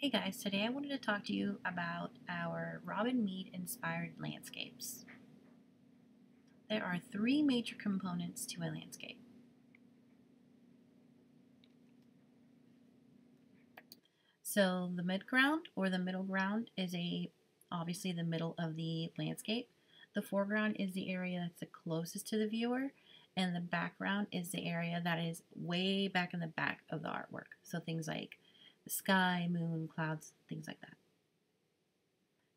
Hey guys, today I wanted to talk to you about our Robin Mead inspired landscapes. There are three major components to a landscape. So the midground or the middle ground is a obviously the middle of the landscape. The foreground is the area that's the closest to the viewer and the background is the area that is way back in the back of the artwork. So things like sky, moon, clouds, things like that.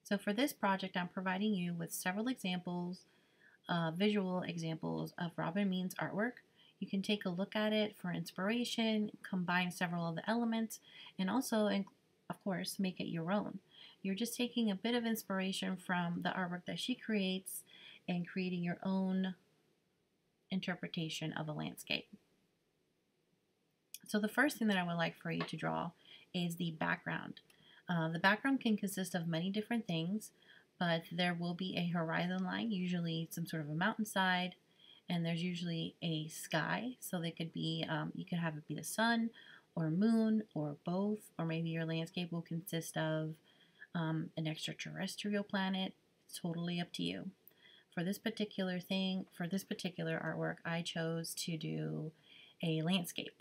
So for this project, I'm providing you with several examples, uh, visual examples of Robin Mead's artwork. You can take a look at it for inspiration, combine several of the elements, and also, of course, make it your own. You're just taking a bit of inspiration from the artwork that she creates and creating your own interpretation of a landscape. So the first thing that I would like for you to draw is the background. Uh, the background can consist of many different things, but there will be a horizon line, usually some sort of a mountainside, and there's usually a sky. So they could be, um, you could have it be the sun or moon or both, or maybe your landscape will consist of um, an extraterrestrial planet. It's totally up to you. For this particular thing, for this particular artwork, I chose to do a landscape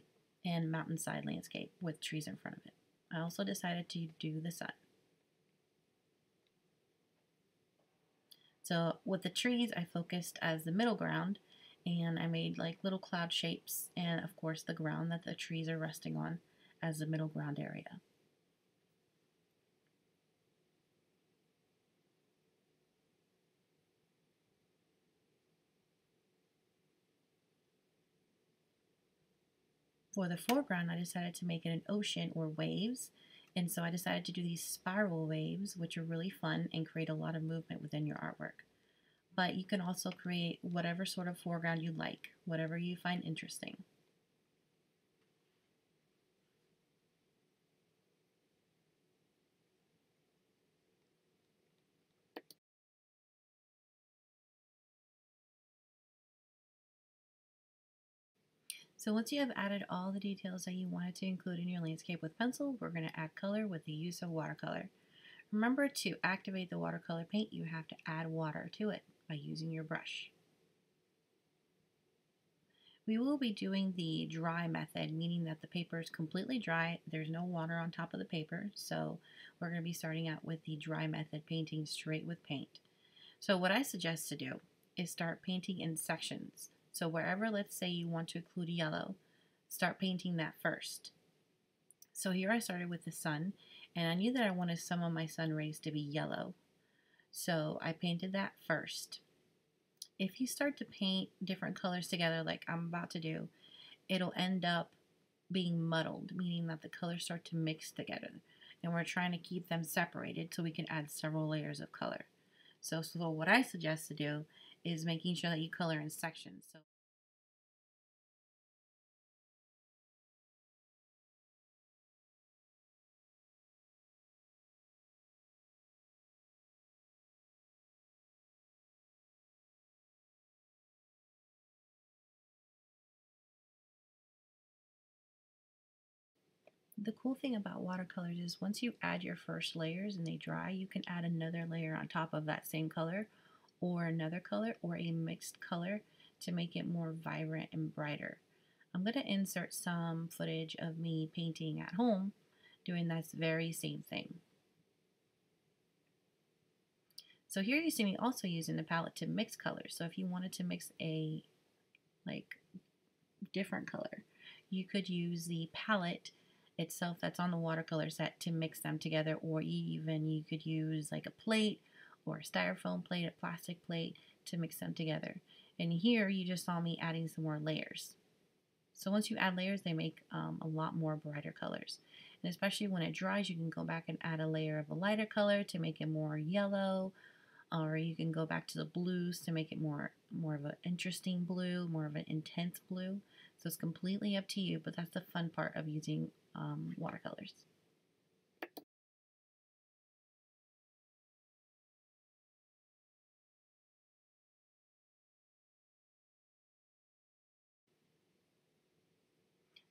and mountainside landscape with trees in front of it. I also decided to do the sun. So with the trees, I focused as the middle ground and I made like little cloud shapes and of course the ground that the trees are resting on as the middle ground area. For the foreground, I decided to make it an ocean or waves. And so I decided to do these spiral waves, which are really fun and create a lot of movement within your artwork. But you can also create whatever sort of foreground you like, whatever you find interesting. So once you have added all the details that you wanted to include in your landscape with pencil, we're going to add color with the use of watercolor. Remember to activate the watercolor paint, you have to add water to it by using your brush. We will be doing the dry method, meaning that the paper is completely dry. There's no water on top of the paper, so we're going to be starting out with the dry method, painting straight with paint. So what I suggest to do is start painting in sections. So wherever, let's say you want to include yellow, start painting that first. So here I started with the sun, and I knew that I wanted some of my sun rays to be yellow. So I painted that first. If you start to paint different colors together like I'm about to do, it'll end up being muddled, meaning that the colors start to mix together. And we're trying to keep them separated so we can add several layers of color. So, so what I suggest to do is making sure that you color in sections. So The cool thing about watercolors is once you add your first layers and they dry, you can add another layer on top of that same color or another color or a mixed color to make it more vibrant and brighter. I'm going to insert some footage of me painting at home doing this very same thing. So here you see me also using the palette to mix colors. So if you wanted to mix a like different color, you could use the palette itself that's on the watercolor set to mix them together or even you could use like a plate or styrofoam plate, a plastic plate to mix them together. And here you just saw me adding some more layers. So once you add layers, they make um, a lot more brighter colors. And especially when it dries, you can go back and add a layer of a lighter color to make it more yellow, or you can go back to the blues to make it more, more of an interesting blue, more of an intense blue. So it's completely up to you, but that's the fun part of using um, watercolors.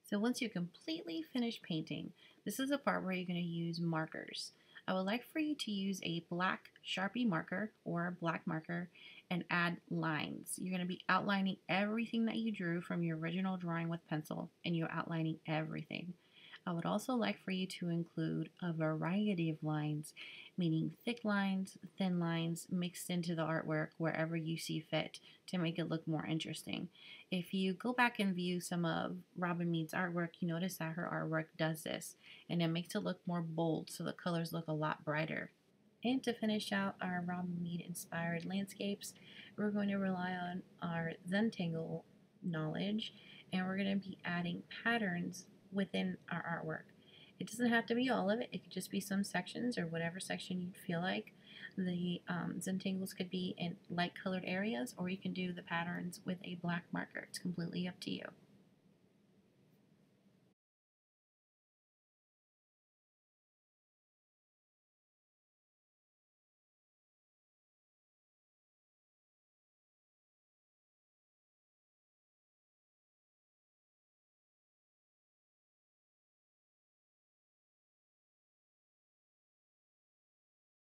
So once you completely finish painting, this is the part where you're going to use markers. I would like for you to use a black Sharpie marker or a black marker and add lines. You're going to be outlining everything that you drew from your original drawing with pencil and you're outlining everything. I would also like for you to include a variety of lines, meaning thick lines, thin lines, mixed into the artwork wherever you see fit to make it look more interesting. If you go back and view some of Robin Mead's artwork, you notice that her artwork does this, and it makes it look more bold so the colors look a lot brighter. And to finish out our Robin Mead inspired landscapes, we're going to rely on our Zentangle knowledge and we're going to be adding patterns within our artwork. It doesn't have to be all of it. It could just be some sections or whatever section you'd feel like. The um, Zentangles could be in light colored areas or you can do the patterns with a black marker. It's completely up to you.